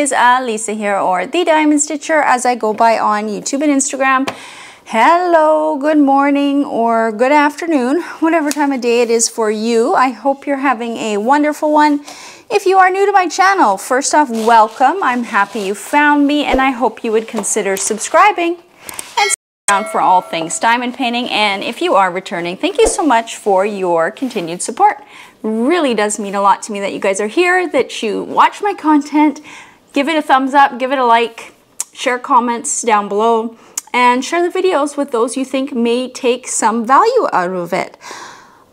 is uh, Lisa here, or The Diamond Stitcher as I go by on YouTube and Instagram. Hello, good morning, or good afternoon, whatever time of day it is for you. I hope you're having a wonderful one. If you are new to my channel, first off, welcome. I'm happy you found me, and I hope you would consider subscribing and around for all things diamond painting. And if you are returning, thank you so much for your continued support. Really does mean a lot to me that you guys are here, that you watch my content, give it a thumbs up, give it a like, share comments down below, and share the videos with those you think may take some value out of it.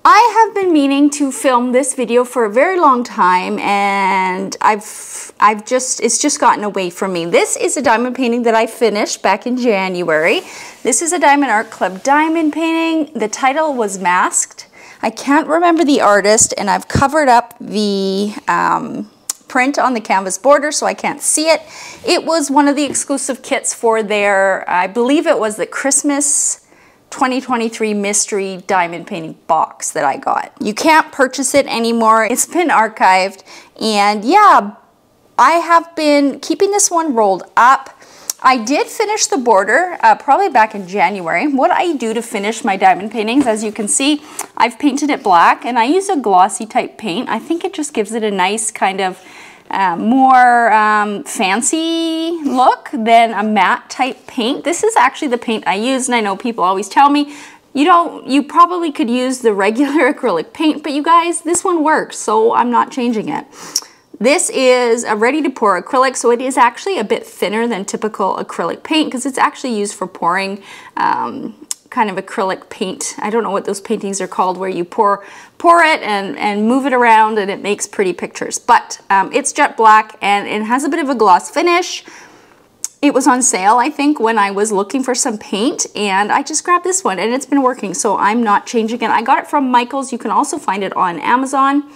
I have been meaning to film this video for a very long time and I've I've just it's just gotten away from me. This is a diamond painting that I finished back in January. This is a Diamond Art Club diamond painting. The title was Masked. I can't remember the artist and I've covered up the um, print on the canvas border so I can't see it. It was one of the exclusive kits for their, I believe it was the Christmas 2023 mystery diamond painting box that I got. You can't purchase it anymore. It's been archived and yeah, I have been keeping this one rolled up. I did finish the border uh, probably back in January. What I do to finish my diamond paintings, as you can see, I've painted it black and I use a glossy type paint. I think it just gives it a nice kind of uh, more um, fancy look than a matte type paint. This is actually the paint I use and I know people always tell me you know, you probably could use the regular acrylic paint, but you guys, this one works, so I'm not changing it. This is a ready to pour acrylic, so it is actually a bit thinner than typical acrylic paint because it's actually used for pouring um, kind of acrylic paint. I don't know what those paintings are called where you pour pour it and, and move it around and it makes pretty pictures. But um, it's jet black and it has a bit of a gloss finish. It was on sale, I think, when I was looking for some paint and I just grabbed this one and it's been working, so I'm not changing it. I got it from Michaels. You can also find it on Amazon.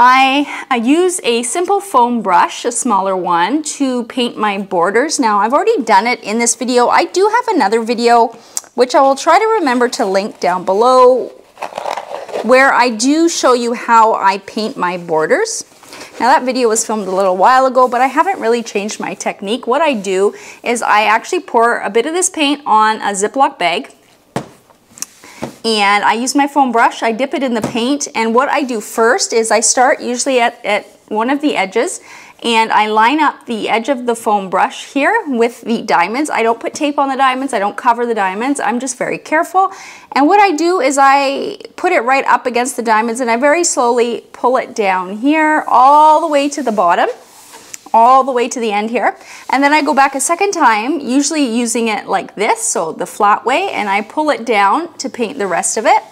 I, I, use a simple foam brush, a smaller one, to paint my borders. Now, I've already done it in this video. I do have another video which I will try to remember to link down below where I do show you how I paint my borders. Now that video was filmed a little while ago, but I haven't really changed my technique. What I do is I actually pour a bit of this paint on a Ziploc bag and I use my foam brush, I dip it in the paint, and what I do first is I start usually at, at one of the edges and I line up the edge of the foam brush here with the diamonds. I don't put tape on the diamonds, I don't cover the diamonds, I'm just very careful. And what I do is I put it right up against the diamonds and I very slowly pull it down here all the way to the bottom all the way to the end here. And then I go back a second time, usually using it like this, so the flat way, and I pull it down to paint the rest of it.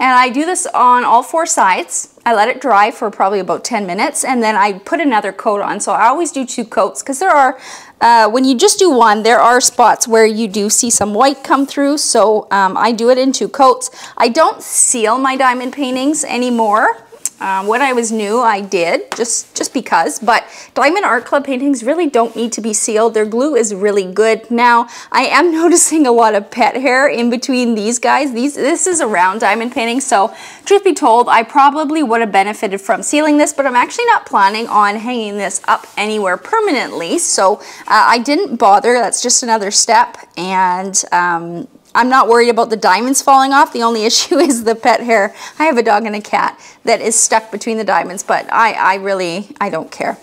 And I do this on all four sides. I let it dry for probably about 10 minutes and then I put another coat on. So I always do two coats because there are, uh, when you just do one, there are spots where you do see some white come through. So um, I do it in two coats. I don't seal my diamond paintings anymore. Um, when I was new, I did, just, just because, but Diamond Art Club paintings really don't need to be sealed. Their glue is really good. Now, I am noticing a lot of pet hair in between these guys. These, this is a round diamond painting, so truth be told, I probably would have benefited from sealing this, but I'm actually not planning on hanging this up anywhere permanently, so uh, I didn't bother. That's just another step, and um, I'm not worried about the diamonds falling off. The only issue is the pet hair. I have a dog and a cat that is stuck between the diamonds, but I, I really, I don't care.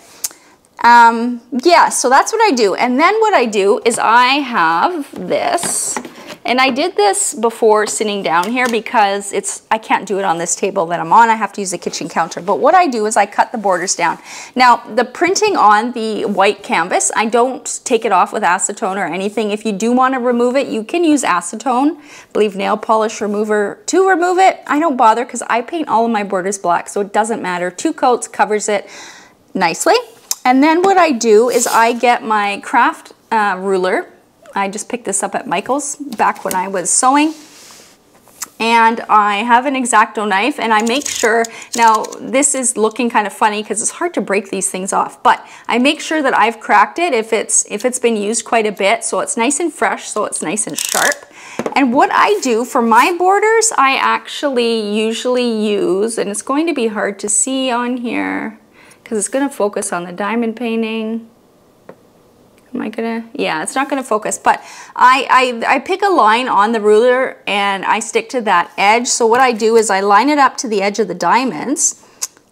Um, yeah, so that's what I do. And then what I do is I have this and I did this before sitting down here because it's I can't do it on this table that I'm on. I have to use the kitchen counter. But what I do is I cut the borders down. Now, the printing on the white canvas, I don't take it off with acetone or anything. If you do want to remove it, you can use acetone. I believe nail polish remover to remove it. I don't bother because I paint all of my borders black, so it doesn't matter. Two coats covers it nicely. And then what I do is I get my craft uh, ruler I just picked this up at Michael's back when I was sewing. And I have an X-Acto knife and I make sure, now this is looking kind of funny because it's hard to break these things off, but I make sure that I've cracked it if it's, if it's been used quite a bit so it's nice and fresh, so it's nice and sharp. And what I do for my borders, I actually usually use, and it's going to be hard to see on here, because it's gonna focus on the diamond painting. Am I gonna, yeah, it's not gonna focus, but I, I, I pick a line on the ruler and I stick to that edge. So what I do is I line it up to the edge of the diamonds.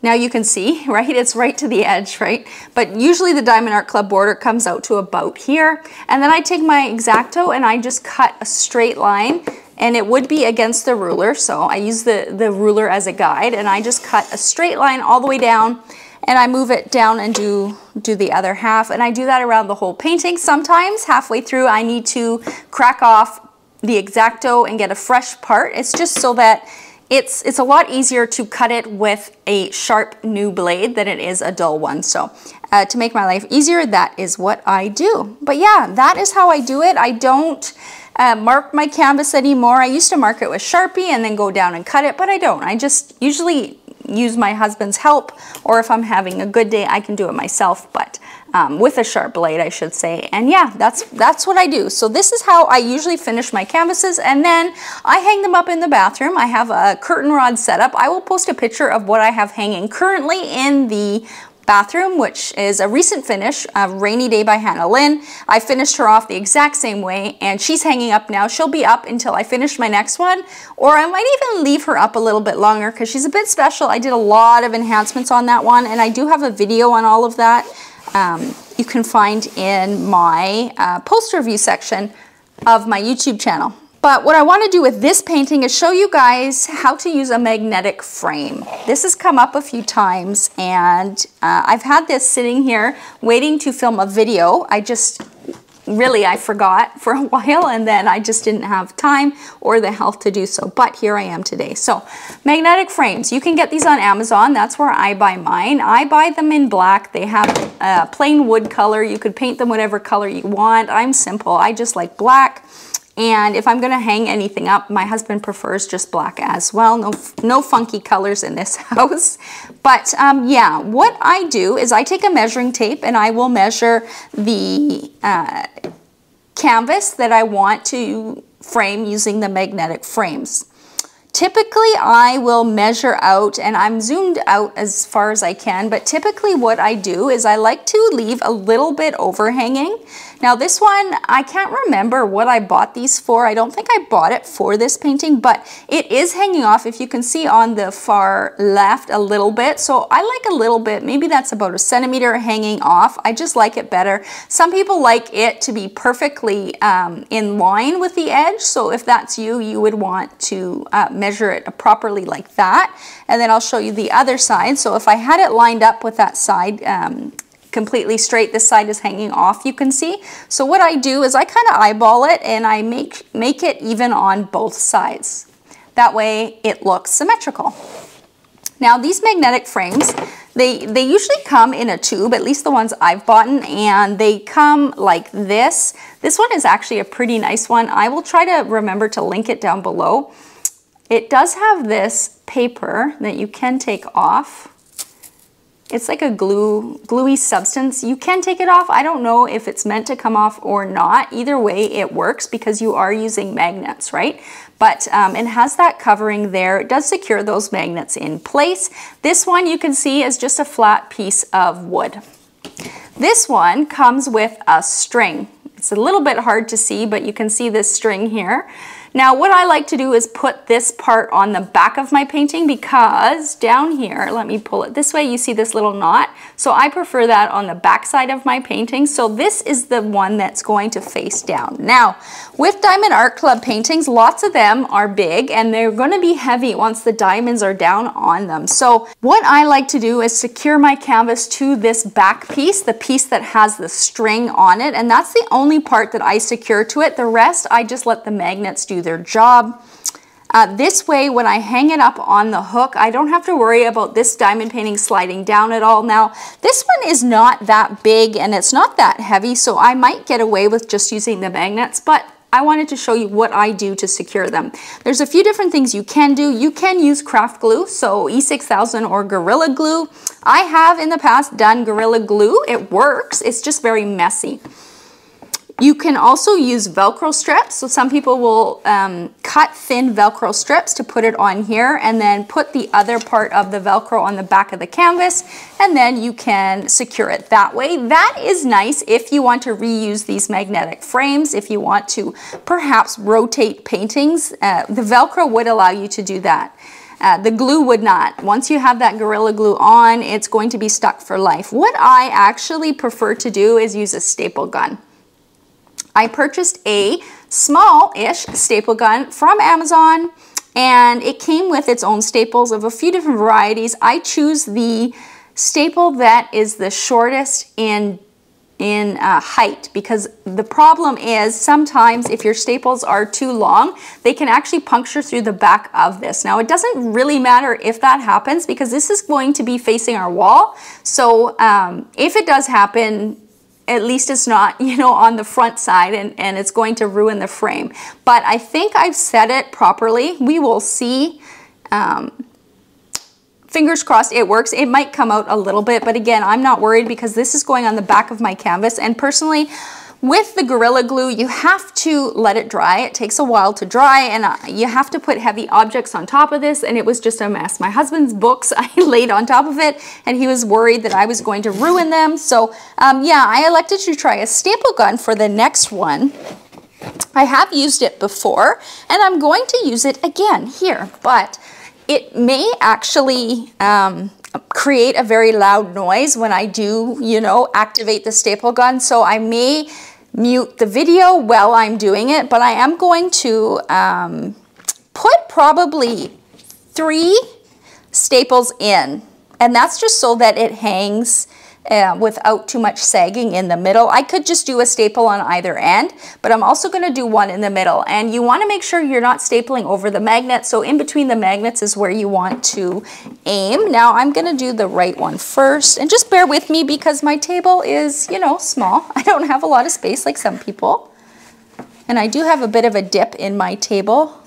Now you can see, right, it's right to the edge, right? But usually the Diamond Art Club border comes out to about here. And then I take my X-Acto and I just cut a straight line and it would be against the ruler. So I use the, the ruler as a guide and I just cut a straight line all the way down and I move it down and do, do the other half. And I do that around the whole painting. Sometimes halfway through I need to crack off the X-Acto and get a fresh part. It's just so that it's, it's a lot easier to cut it with a sharp new blade than it is a dull one. So uh, to make my life easier, that is what I do. But yeah, that is how I do it. I don't uh, mark my canvas anymore. I used to mark it with Sharpie and then go down and cut it, but I don't. I just usually use my husband's help, or if I'm having a good day, I can do it myself, but um, with a sharp blade, I should say. And yeah, that's, that's what I do. So this is how I usually finish my canvases, and then I hang them up in the bathroom. I have a curtain rod set up. I will post a picture of what I have hanging currently in the bathroom, which is a recent finish, a Rainy Day by Hannah Lynn. I finished her off the exact same way and she's hanging up now. She'll be up until I finish my next one or I might even leave her up a little bit longer because she's a bit special. I did a lot of enhancements on that one and I do have a video on all of that um, you can find in my uh, post review section of my YouTube channel. But what I want to do with this painting is show you guys how to use a magnetic frame. This has come up a few times and uh, I've had this sitting here waiting to film a video. I just really I forgot for a while and then I just didn't have time or the health to do so. But here I am today. So magnetic frames. You can get these on Amazon. That's where I buy mine. I buy them in black. They have a plain wood color. You could paint them whatever color you want. I'm simple. I just like black and if I'm gonna hang anything up, my husband prefers just black as well. No, no funky colors in this house. But um, yeah, what I do is I take a measuring tape and I will measure the uh, canvas that I want to frame using the magnetic frames. Typically, I will measure out, and I'm zoomed out as far as I can, but typically what I do is I like to leave a little bit overhanging now this one, I can't remember what I bought these for. I don't think I bought it for this painting, but it is hanging off, if you can see on the far left a little bit. So I like a little bit, maybe that's about a centimeter hanging off. I just like it better. Some people like it to be perfectly um, in line with the edge. So if that's you, you would want to uh, measure it properly like that. And then I'll show you the other side. So if I had it lined up with that side, um, completely straight. This side is hanging off, you can see. So what I do is I kind of eyeball it and I make, make it even on both sides. That way it looks symmetrical. Now these magnetic frames, they, they usually come in a tube, at least the ones I've bought, and they come like this. This one is actually a pretty nice one. I will try to remember to link it down below. It does have this paper that you can take off it's like a glue, gluey substance. You can take it off. I don't know if it's meant to come off or not. Either way, it works because you are using magnets, right? But um, it has that covering there. It does secure those magnets in place. This one you can see is just a flat piece of wood. This one comes with a string. It's a little bit hard to see, but you can see this string here. Now what I like to do is put this part on the back of my painting because down here, let me pull it this way, you see this little knot. So I prefer that on the back side of my painting. So this is the one that's going to face down. Now with Diamond Art Club paintings, lots of them are big and they're gonna be heavy once the diamonds are down on them. So what I like to do is secure my canvas to this back piece, the piece that has the string on it. And that's the only part that I secure to it. The rest, I just let the magnets do their job. Uh, this way, when I hang it up on the hook, I don't have to worry about this diamond painting sliding down at all. Now, this one is not that big and it's not that heavy, so I might get away with just using the magnets, but I wanted to show you what I do to secure them. There's a few different things you can do. You can use craft glue, so E6000 or Gorilla Glue. I have in the past done Gorilla Glue. It works, it's just very messy. You can also use Velcro strips. So some people will um, cut thin Velcro strips to put it on here and then put the other part of the Velcro on the back of the canvas and then you can secure it that way. That is nice if you want to reuse these magnetic frames, if you want to perhaps rotate paintings. Uh, the Velcro would allow you to do that. Uh, the glue would not. Once you have that Gorilla Glue on, it's going to be stuck for life. What I actually prefer to do is use a staple gun. I purchased a small-ish staple gun from Amazon and it came with its own staples of a few different varieties. I choose the staple that is the shortest in in uh, height because the problem is sometimes if your staples are too long they can actually puncture through the back of this now it doesn't really matter if that happens because this is going to be facing our wall so um, if it does happen at least it's not, you know, on the front side and, and it's going to ruin the frame. But I think I've set it properly. We will see. Um, fingers crossed it works. It might come out a little bit, but again, I'm not worried because this is going on the back of my canvas. And personally, with the Gorilla Glue, you have to let it dry. It takes a while to dry and uh, you have to put heavy objects on top of this and it was just a mess. My husband's books, I laid on top of it and he was worried that I was going to ruin them. So um, yeah, I elected to try a staple gun for the next one. I have used it before and I'm going to use it again here, but it may actually um, create a very loud noise when I do, you know, activate the staple gun. So I may mute the video while I'm doing it, but I am going to um, put probably three staples in. And that's just so that it hangs uh, without too much sagging in the middle. I could just do a staple on either end, but I'm also going to do one in the middle. And you want to make sure you're not stapling over the magnet. So in between the magnets is where you want to aim. Now I'm going to do the right one first. And just bear with me because my table is, you know, small. I don't have a lot of space like some people. And I do have a bit of a dip in my table.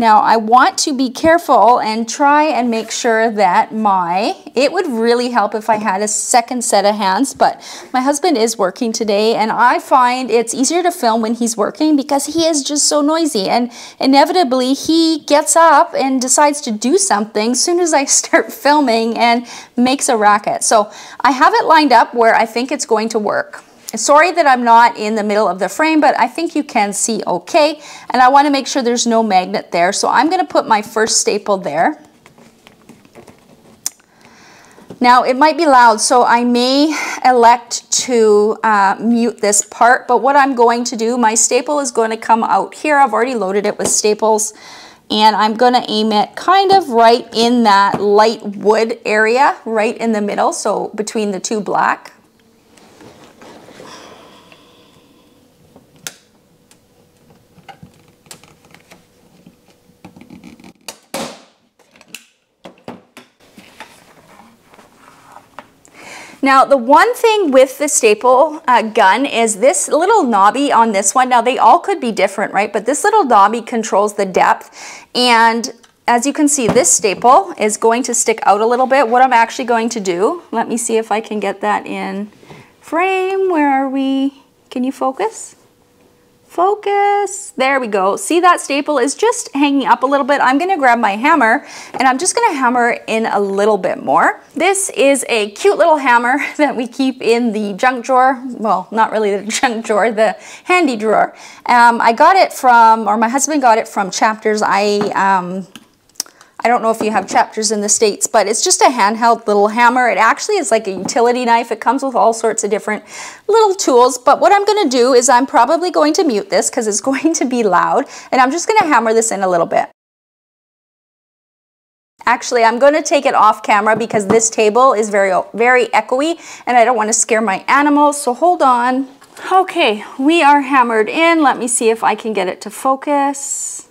Now I want to be careful and try and make sure that my, it would really help if I had a second set of hands, but my husband is working today and I find it's easier to film when he's working because he is just so noisy and inevitably he gets up and decides to do something as soon as I start filming and makes a racket. So I have it lined up where I think it's going to work. Sorry that I'm not in the middle of the frame, but I think you can see okay. And I want to make sure there's no magnet there. So I'm going to put my first staple there. Now it might be loud, so I may elect to uh, mute this part, but what I'm going to do, my staple is going to come out here. I've already loaded it with staples, and I'm going to aim it kind of right in that light wood area, right in the middle, so between the two black. Now, the one thing with the staple uh, gun is this little knobby on this one. Now, they all could be different, right? But this little knobby controls the depth. And as you can see, this staple is going to stick out a little bit. What I'm actually going to do, let me see if I can get that in frame. Where are we? Can you focus? Focus. There we go. See that staple is just hanging up a little bit. I'm going to grab my hammer and I'm just going to hammer in a little bit more. This is a cute little hammer that we keep in the junk drawer. Well, not really the junk drawer, the handy drawer. Um, I got it from, or my husband got it from Chapters. I um, I don't know if you have chapters in the States, but it's just a handheld little hammer. It actually is like a utility knife. It comes with all sorts of different little tools. But what I'm going to do is I'm probably going to mute this because it's going to be loud. And I'm just going to hammer this in a little bit. Actually, I'm going to take it off camera because this table is very, very echoey and I don't want to scare my animals. So hold on. Okay, we are hammered in. Let me see if I can get it to focus.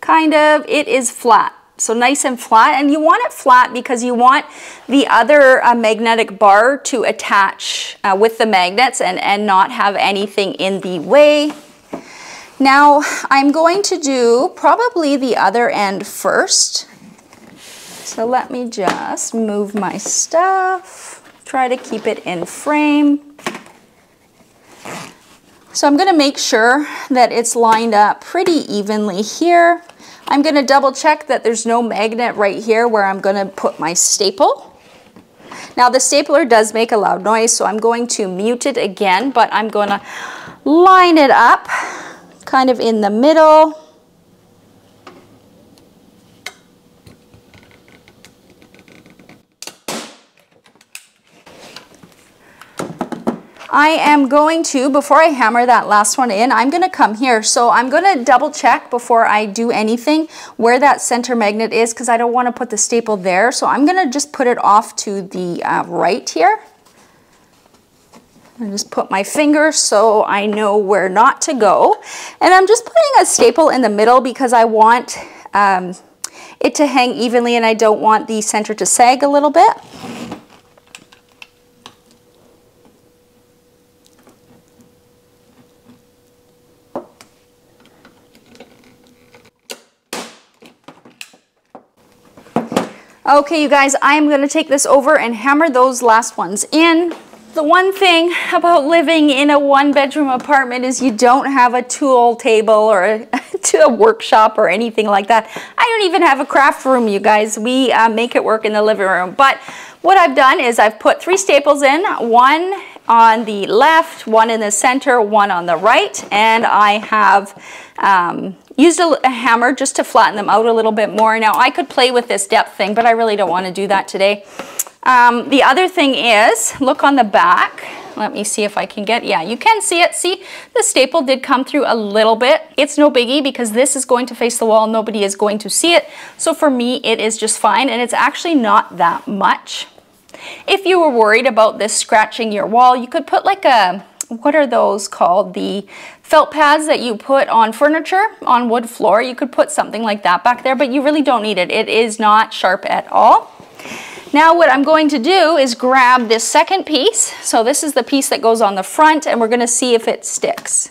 Kind of. It is flat. So nice and flat. And you want it flat because you want the other uh, magnetic bar to attach uh, with the magnets and, and not have anything in the way. Now I'm going to do probably the other end first. So let me just move my stuff, try to keep it in frame. So I'm gonna make sure that it's lined up pretty evenly here. I'm gonna double check that there's no magnet right here where I'm gonna put my staple. Now the stapler does make a loud noise, so I'm going to mute it again, but I'm gonna line it up kind of in the middle. I am going to, before I hammer that last one in, I'm going to come here. So I'm going to double check before I do anything where that center magnet is because I don't want to put the staple there. So I'm going to just put it off to the uh, right here. I just put my finger so I know where not to go. And I'm just putting a staple in the middle because I want um, it to hang evenly and I don't want the center to sag a little bit. Okay, you guys, I am gonna take this over and hammer those last ones in. The one thing about living in a one bedroom apartment is you don't have a tool table or a, a workshop or anything like that. I don't even have a craft room, you guys. We uh, make it work in the living room. But what I've done is I've put three staples in, one on the left, one in the center, one on the right, and I have um, used a, a, hammer just to flatten them out a little bit more. Now I could play with this depth thing, but I really don't want to do that today. Um, the other thing is, look on the back. Let me see if I can get, yeah, you can see it. See, the staple did come through a little bit. It's no biggie because this is going to face the wall. Nobody is going to see it. So for me, it is just fine. And it's actually not that much. If you were worried about this scratching your wall, you could put like a, what are those called? The felt pads that you put on furniture, on wood floor. You could put something like that back there, but you really don't need it. It is not sharp at all. Now what I'm going to do is grab this second piece. So this is the piece that goes on the front and we're gonna see if it sticks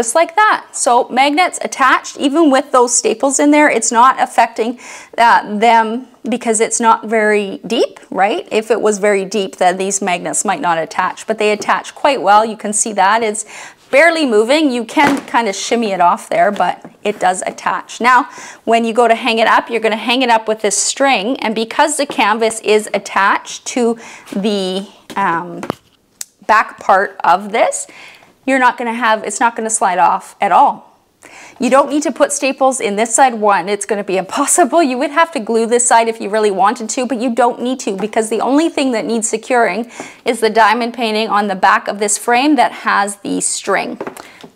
just like that. So magnets attached, even with those staples in there, it's not affecting uh, them because it's not very deep, right? If it was very deep, then these magnets might not attach, but they attach quite well. You can see that it's barely moving. You can kind of shimmy it off there, but it does attach. Now, when you go to hang it up, you're gonna hang it up with this string, and because the canvas is attached to the um, back part of this, you're not gonna have, it's not gonna slide off at all. You don't need to put staples in this side one. It's going to be impossible. You would have to glue this side if you really wanted to, but you don't need to because the only thing that needs securing is the diamond painting on the back of this frame that has the string.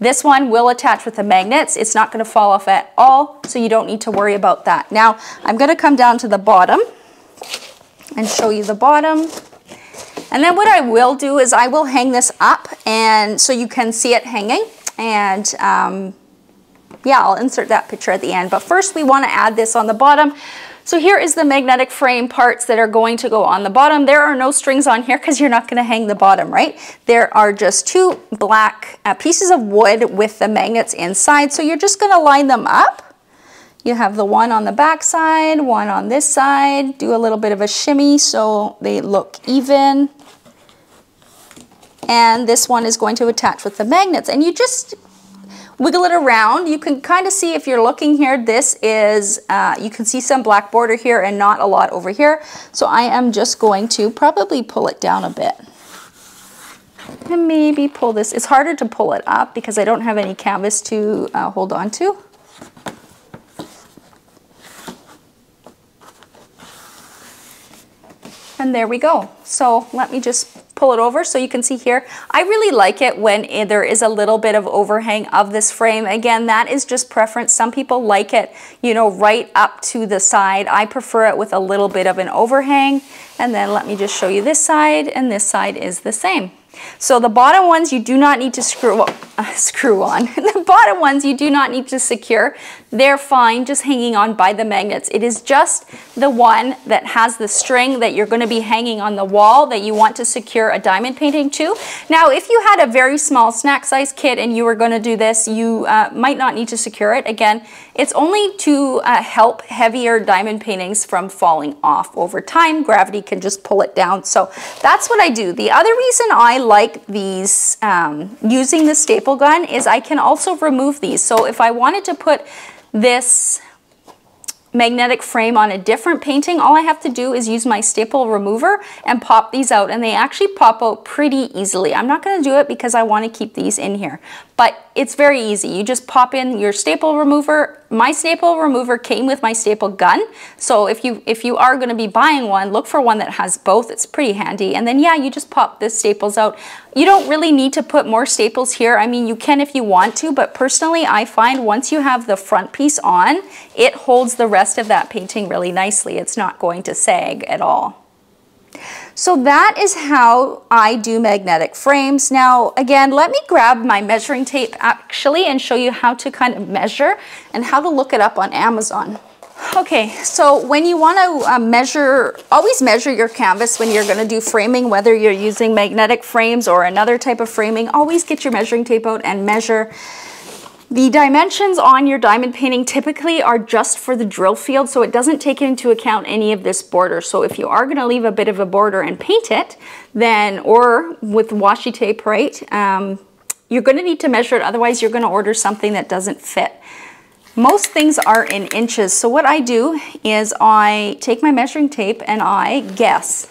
This one will attach with the magnets. It's not going to fall off at all, so you don't need to worry about that. Now, I'm going to come down to the bottom and show you the bottom. And then what I will do is I will hang this up and so you can see it hanging. And um, yeah, I'll insert that picture at the end. But first we want to add this on the bottom. So here is the magnetic frame parts that are going to go on the bottom. There are no strings on here because you're not going to hang the bottom, right? There are just two black uh, pieces of wood with the magnets inside. So you're just going to line them up. You have the one on the back side, one on this side. Do a little bit of a shimmy so they look even and this one is going to attach with the magnets. And you just wiggle it around. You can kind of see if you're looking here this is uh, you can see some black border here and not a lot over here. So I am just going to probably pull it down a bit. And maybe pull this it's harder to pull it up because I don't have any canvas to uh, hold on to. And there we go. So let me just pull it over so you can see here. I really like it when there is a little bit of overhang of this frame. Again, that is just preference. Some people like it, you know, right up to the side. I prefer it with a little bit of an overhang. And then let me just show you this side and this side is the same. So the bottom ones you do not need to screw, uh, screw on. the bottom ones you do not need to secure. They're fine just hanging on by the magnets. It is just the one that has the string that you're going to be hanging on the wall that you want to secure a diamond painting to. Now if you had a very small snack size kit and you were going to do this, you uh, might not need to secure it. Again, it's only to uh, help heavier diamond paintings from falling off over time. Gravity can just pull it down. So that's what I do. The other reason I like these, um, using the staple gun is I can also remove these. So if I wanted to put this magnetic frame on a different painting, all I have to do is use my staple remover and pop these out and they actually pop out pretty easily. I'm not gonna do it because I wanna keep these in here, but it's very easy. You just pop in your staple remover. My staple remover came with my staple gun. So if you if you are gonna be buying one, look for one that has both. It's pretty handy. And then yeah, you just pop the staples out. You don't really need to put more staples here. I mean, you can if you want to, but personally I find once you have the front piece on, it holds the rest of that painting really nicely. It's not going to sag at all. So that is how I do magnetic frames. Now, again, let me grab my measuring tape actually and show you how to kind of measure and how to look it up on Amazon. Okay, so when you want to uh, measure, always measure your canvas when you're going to do framing, whether you're using magnetic frames or another type of framing, always get your measuring tape out and measure the dimensions on your diamond painting typically are just for the drill field, so it doesn't take into account any of this border. So if you are gonna leave a bit of a border and paint it, then, or with washi tape, right, um, you're gonna need to measure it, otherwise you're gonna order something that doesn't fit. Most things are in inches, so what I do is I take my measuring tape and I guess.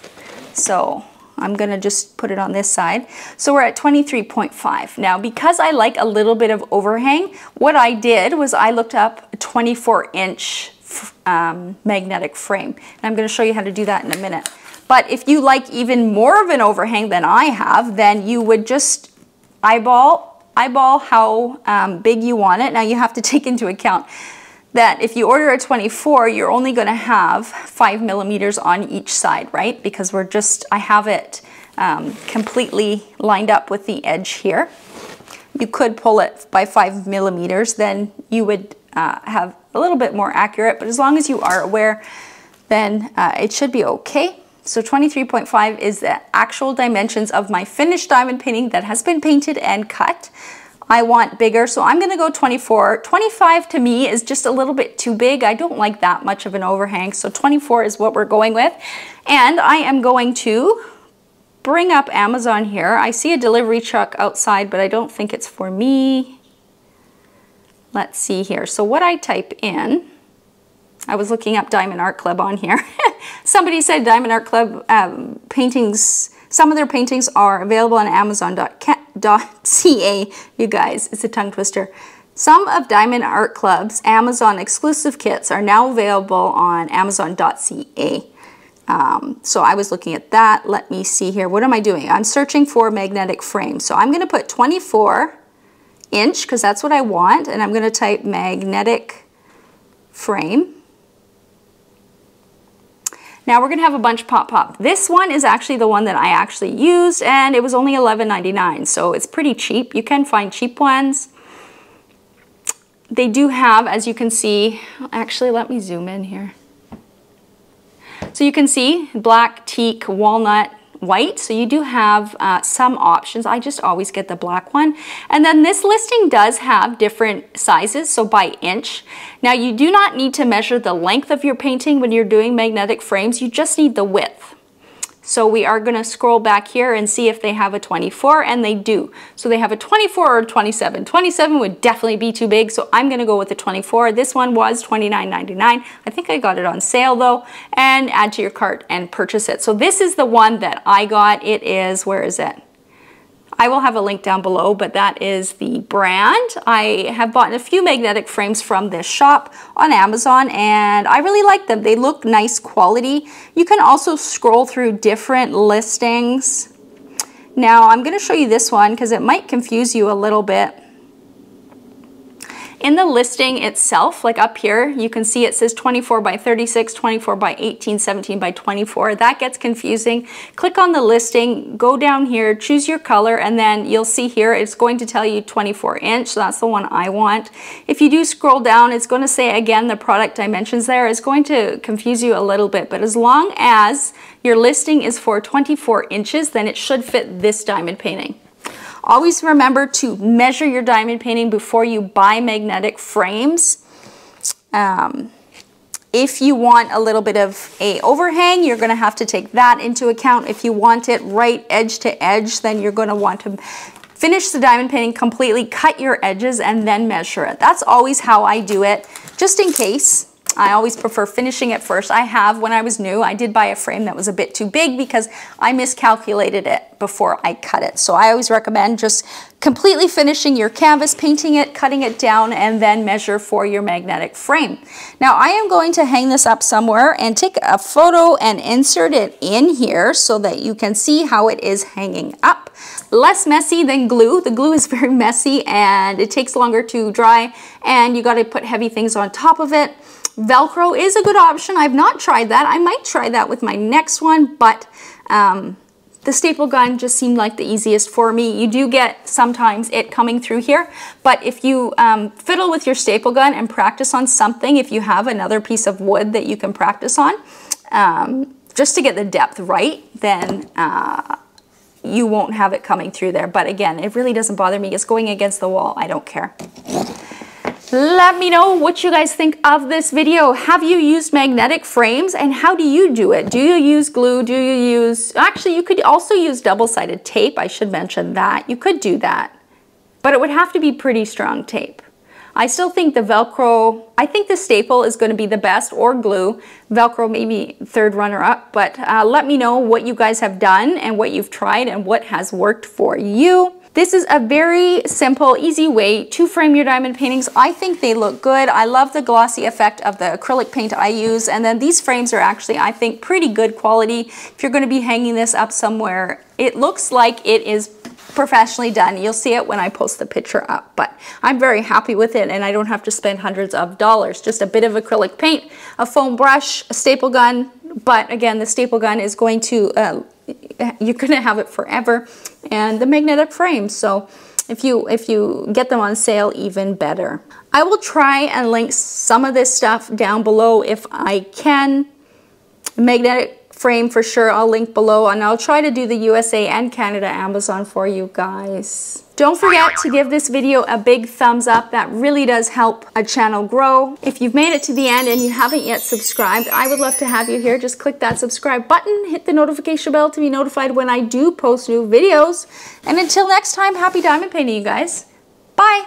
So I'm gonna just put it on this side. So we're at 23.5. Now, because I like a little bit of overhang, what I did was I looked up a 24 inch um, magnetic frame. And I'm gonna show you how to do that in a minute. But if you like even more of an overhang than I have, then you would just eyeball eyeball how um, big you want it. Now you have to take into account that if you order a 24, you're only going to have five millimeters on each side, right? Because we're just, I have it um, completely lined up with the edge here. You could pull it by five millimeters, then you would uh, have a little bit more accurate, but as long as you are aware, then uh, it should be okay. So 23.5 is the actual dimensions of my finished diamond painting that has been painted and cut. I want bigger, so I'm gonna go 24. 25 to me is just a little bit too big. I don't like that much of an overhang, so 24 is what we're going with. And I am going to bring up Amazon here. I see a delivery truck outside, but I don't think it's for me. Let's see here. So what I type in, I was looking up Diamond Art Club on here. Somebody said Diamond Art Club um, paintings, some of their paintings are available on Amazon.ca you guys, it's a tongue twister. Some of Diamond Art Club's Amazon exclusive kits are now available on Amazon.ca. Um, so I was looking at that. Let me see here. What am I doing? I'm searching for magnetic frame. So I'm going to put 24 inch because that's what I want. And I'm going to type magnetic frame. Now we're gonna have a bunch pop pop. This one is actually the one that I actually used and it was only $11.99, so it's pretty cheap. You can find cheap ones. They do have, as you can see, actually let me zoom in here. So you can see black, teak, walnut, white. So you do have uh, some options. I just always get the black one. And then this listing does have different sizes, so by inch. Now you do not need to measure the length of your painting when you're doing magnetic frames. You just need the width. So we are going to scroll back here and see if they have a 24, and they do. So they have a 24 or 27. 27 would definitely be too big, so I'm going to go with the 24. This one was $29.99. I think I got it on sale though, and add to your cart and purchase it. So this is the one that I got. It is, where is it? I will have a link down below, but that is the brand. I have bought a few magnetic frames from this shop on Amazon and I really like them. They look nice quality. You can also scroll through different listings. Now I'm going to show you this one because it might confuse you a little bit. In the listing itself, like up here, you can see it says 24 by 36, 24 by 18, 17 by 24. That gets confusing. Click on the listing, go down here, choose your color, and then you'll see here it's going to tell you 24 inch. That's the one I want. If you do scroll down, it's going to say again the product dimensions there. It's going to confuse you a little bit, but as long as your listing is for 24 inches, then it should fit this diamond painting. Always remember to measure your diamond painting before you buy magnetic frames. Um, if you want a little bit of a overhang, you're gonna have to take that into account. If you want it right edge to edge, then you're gonna want to finish the diamond painting completely, cut your edges, and then measure it. That's always how I do it, just in case. I always prefer finishing it first. I have, when I was new, I did buy a frame that was a bit too big because I miscalculated it before I cut it. So I always recommend just completely finishing your canvas, painting it, cutting it down, and then measure for your magnetic frame. Now I am going to hang this up somewhere and take a photo and insert it in here so that you can see how it is hanging up. Less messy than glue. The glue is very messy and it takes longer to dry and you got to put heavy things on top of it. Velcro is a good option. I've not tried that. I might try that with my next one, but um, the staple gun just seemed like the easiest for me. You do get sometimes it coming through here, but if you um, fiddle with your staple gun and practice on something, if you have another piece of wood that you can practice on, um, just to get the depth right, then uh, you won't have it coming through there. But again, it really doesn't bother me. It's going against the wall. I don't care. Let me know what you guys think of this video. Have you used magnetic frames and how do you do it? Do you use glue? Do you use, actually you could also use double-sided tape. I should mention that. You could do that, but it would have to be pretty strong tape. I still think the Velcro, I think the staple is going to be the best or glue. Velcro maybe third runner up, but uh, let me know what you guys have done and what you've tried and what has worked for you. This is a very simple, easy way to frame your diamond paintings. I think they look good. I love the glossy effect of the acrylic paint I use. And then these frames are actually, I think, pretty good quality. If you're gonna be hanging this up somewhere, it looks like it is professionally done. You'll see it when I post the picture up, but I'm very happy with it and I don't have to spend hundreds of dollars. Just a bit of acrylic paint, a foam brush, a staple gun, but again, the staple gun is going to, uh, you're gonna have it forever and the magnetic frames. So if you, if you get them on sale, even better. I will try and link some of this stuff down below if I can. Magnetic frame for sure, I'll link below and I'll try to do the USA and Canada Amazon for you guys. Don't forget to give this video a big thumbs up. That really does help a channel grow. If you've made it to the end and you haven't yet subscribed, I would love to have you here. Just click that subscribe button, hit the notification bell to be notified when I do post new videos. And until next time, happy diamond painting, you guys. Bye.